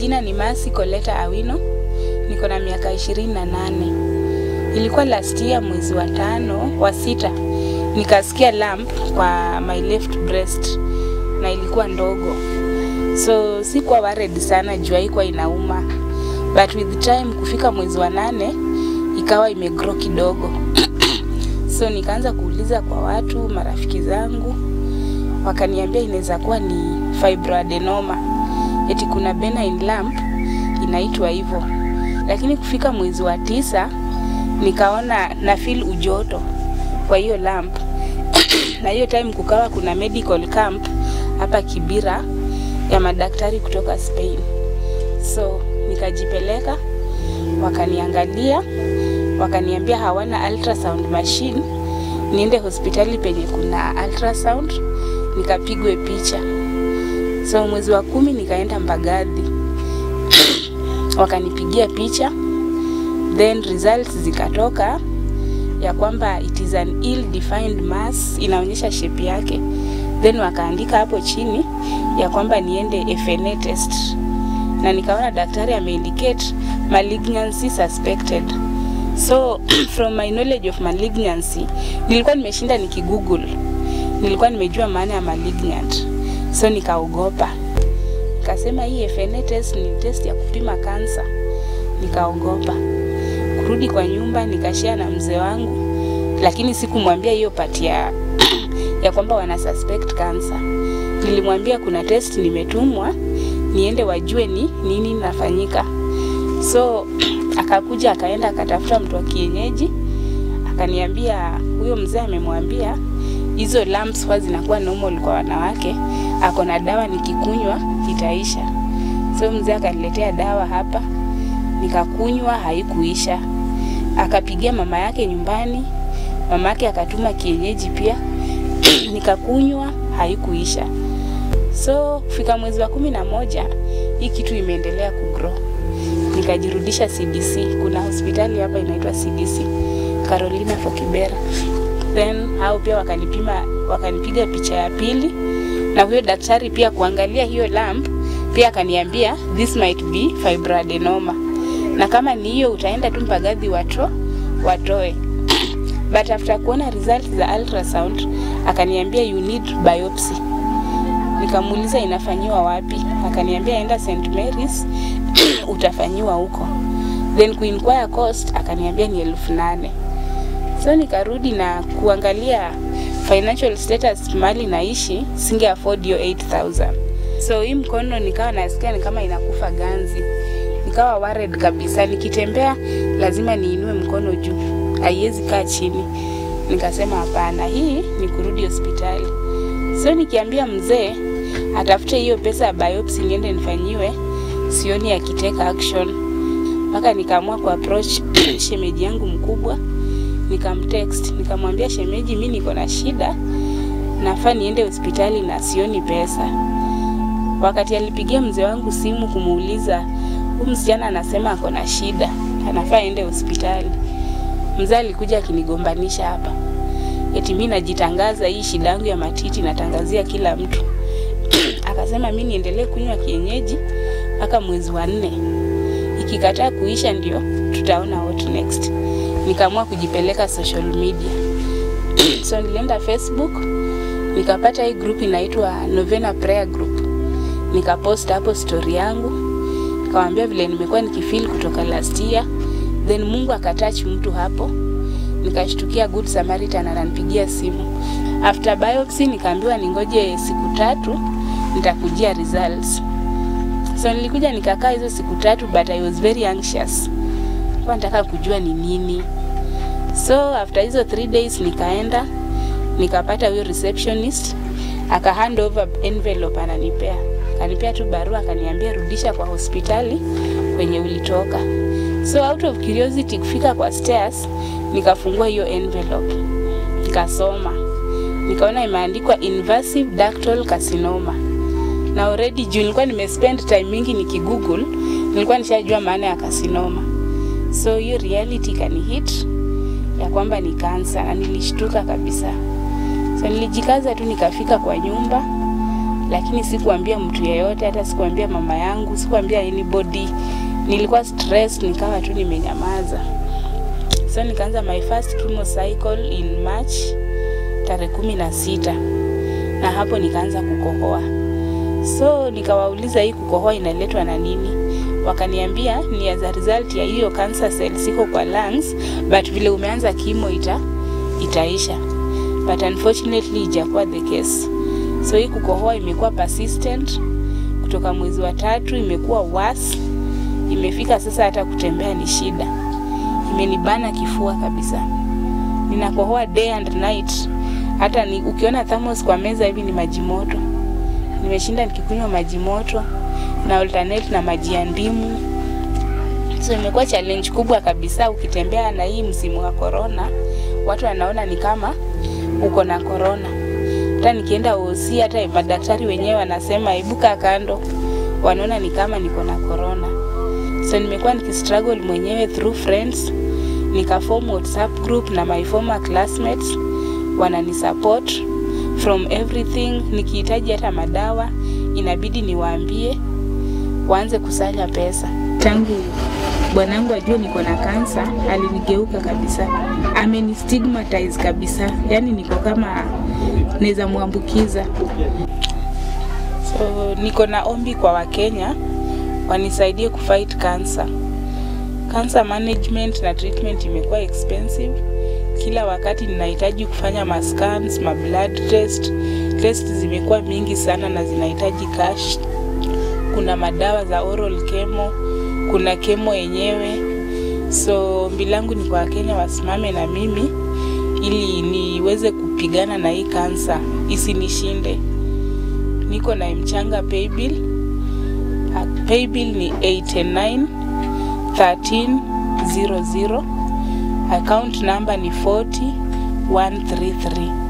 majina ni Masi Koleta Awino, niko na miaka ishirini na nane. Ilikuwa last year mwezi wa tano wa sita, nikasikia lump kwa my left breast na ilikuwa ndogo, so sikuwa worried sana juu haikuwa inauma, but with time kufika mwezi wa nane ikawa imegrow kidogo. So nikaanza kuuliza kwa watu marafiki zangu, wakaniambia inaweza kuwa ni fibroadenoma, eti kuna benign lump inaitwa hivyo. Lakini kufika mwezi wa tisa nikaona na feel ujoto kwa hiyo lamp na hiyo time kukawa kuna medical camp hapa Kibira ya madaktari kutoka Spain, so nikajipeleka, wakaniangalia, wakaniambia hawana ultrasound machine, niende hospitali penye kuna ultrasound nikapigwe picha. So mwezi wa kumi nikaenda Mbagathi. Wakanipigia picha, then results zikatoka ya kwamba it is an ill defined mass, inaonyesha shape yake, then wakaandika hapo chini ya kwamba niende FNA test, na nikaona daktari ameindicate malignancy suspected. So from my knowledge of malignancy, nilikuwa nimeshinda nikigoogle, nilikuwa nimejua maana ya malignant, so nikaogopa, nikasema hii FNA test ni test ya kupima kansa, nikaogopa kurudi kwa nyumba nikashia na mzee wangu, lakini sikumwambia hiyo pati ya ya kwamba wana suspect cancer. Nilimwambia kuna test nimetumwa niende wajue ni nini nafanyika. So akakuja akaenda akatafuta mtu wa kienyeji akaniambia huyo mzee amemwambia hizo lumps huwa zinakuwa normal kwa wanawake, ako na dawa nikikunywa itaisha. So mzee akaniletea dawa hapa nikakunywa, haikuisha. Akapigia mama yake nyumbani, mama yake akatuma kienyeji pia nikakunywa, haikuisha. So kufika mwezi wa kumi na moja hii kitu imeendelea kugrow, nikajirudisha CDC. Kuna hospitali hapa inaitwa CDC Carolina for Kibera, then hao pia wakanipima, wakanipiga picha ya pili, na huyo daktari pia kuangalia hiyo lump pia akaniambia this might be fibroadenoma na kama ni hiyo utaenda tu mpagadhi wato watoe. But after kuona results za ultrasound akaniambia you need biopsy. Nikamuuliza inafanyiwa wapi? Akaniambia enda St Mary's utafanyiwa huko. Then kuinquire cost akaniambia ni elfu nane. So nikarudi na kuangalia financial status mali naishi, singe afford hiyo 8000. So hii mkono nikawa nasikia ni kama inakufa ganzi nikawa worried kabisa. Nikitembea lazima niinue mkono juu, haiwezi kaa chini. Nikasema hapana, hii ni kurudi hospitali. So nikiambia mzee atafute hiyo pesa ya biopsy niende nifanyiwe, sioni akiteka action, mpaka nikaamua kuapproach shemeji yangu mkubwa, nikamtext nikamwambia, shemeji, mi niko na shida, nafaa niende hospitali na sioni pesa. Wakati alipigia mzee wangu simu kumuuliza huyu msichana anasema ako na shida, anafaa aende hospitali. Mzee alikuja akinigombanisha hapa, eti mi najitangaza hii shida yangu ya matiti, natangazia kila mtu. Akasema mi niendelee kunywa kienyeji mpaka mwezi wa nne, ikikataa kuisha ndio tutaona what next. Nikaamua kujipeleka social media so nilienda Facebook nikapata hii group inaitwa Novena Prayer Group, nikapost hapo story yangu nikamwambia vile nimekuwa nikifeel kutoka last year, then Mungu akatouch mtu hapo, nikashtukia Good Samaritan ananipigia simu. After biopsy nikaambiwa ningoje siku tatu nitakujia results. So nilikuja nikakaa hizo siku tatu, but I was very anxious, kwa nataka kujua ni nini. So after hizo three days nikaenda nikapata huyo receptionist aka hand over envelope ananipea kanipea tu barua akaniambia rudisha kwa hospitali kwenye ulitoka. So out of curiosity kufika kwa stairs nikafungua hiyo envelope nikasoma, nikaona imeandikwa invasive ductal carcinoma, na already juu nilikuwa nimespend time mingi nikigoogle, nilikuwa nishajua maana ya carcinoma. So hiyo reality kanihit ya kwamba ni kansa, na nilishtuka kabisa. So nilijikaza tu nikafika kwa nyumba lakini sikuambia mtu yeyote, hata sikuambia mama yangu, sikuambia anybody. Nilikuwa stress, nikawa tu nimenyamaza. So nikaanza my first chemo cycle in March tarehe kumi na sita na hapo nikaanza kukohoa. So nikawauliza hii kukohoa inaletwa na nini? Wakaniambia ni as a result ya hiyo cancer cells iko kwa lungs, but vile umeanza kimo ita itaisha, but unfortunately ijakuwa the case. So hii kukohoa imekuwa persistent. Kutoka mwezi wa tatu, imekuwa worse, imefika sasa hata kutembea ni shida, imenibana kifua kabisa, ninakohoa day and night. Hata ni, ukiona thermos kwa meza hivi ni maji moto, nimeshinda nikikunywa maji moto na alternate na maji ya ndimu. So imekuwa challenge kubwa kabisa. Ukitembea na hii msimu wa corona, watu wanaona ni kama uko na corona. Hata nikienda OC, hata madaktari wenyewe wanasema ibuka kando, wanaona ni kama niko na corona. So nimekuwa nikistruggle mwenyewe through friends, nikaform WhatsApp group na my former classmates wananisupport from everything. Nikihitaji hata madawa inabidi niwaambie waanze kusanya pesa. Tangu bwanangu ajue niko na kansa, alinigeuka kabisa, amenistigmatize kabisa, yaani niko kama naweza mwambukiza. So niko na ombi kwa Wakenya wanisaidie kufight cancer. Cancer management na treatment imekuwa expensive. Kila wakati ninahitaji kufanya ma scans, ma blood test. Test zimekuwa mingi sana na zinahitaji cash. Kuna madawa za oral chemo, kuna chemo yenyewe. So ombi langu ni kwa Wakenya wasimame na mimi ili niweze kupigana na hii kansa isinishinde. Niko na mchanga paybill. Paybill ni 89 13 00. Account number ni 40 133.